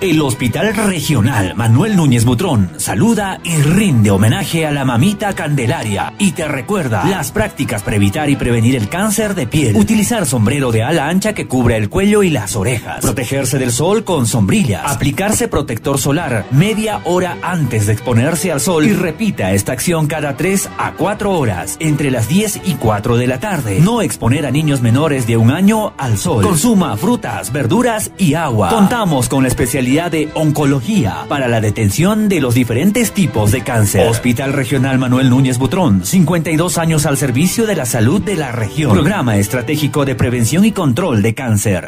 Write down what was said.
El Hospital Regional Manuel Núñez Butrón saluda y rinde homenaje a la mamita Candelaria y te recuerda las prácticas para evitar y prevenir el cáncer de piel. Utilizar sombrero de ala ancha que cubra el cuello y las orejas. Protegerse del sol con sombrillas. Aplicarse protector solar media hora antes de exponerse al sol y repita esta acción cada 3 a 4 horas entre las 10 y 4 de la tarde. No exponer a niños menores de un año al sol. Consuma frutas, verduras y agua. Contamos con la especialidad de oncología para la detención de los diferentes tipos de cáncer. Hospital Regional Manuel Núñez Butrón, 52 años al servicio de la salud de la región. Programa estratégico de prevención y control de cáncer.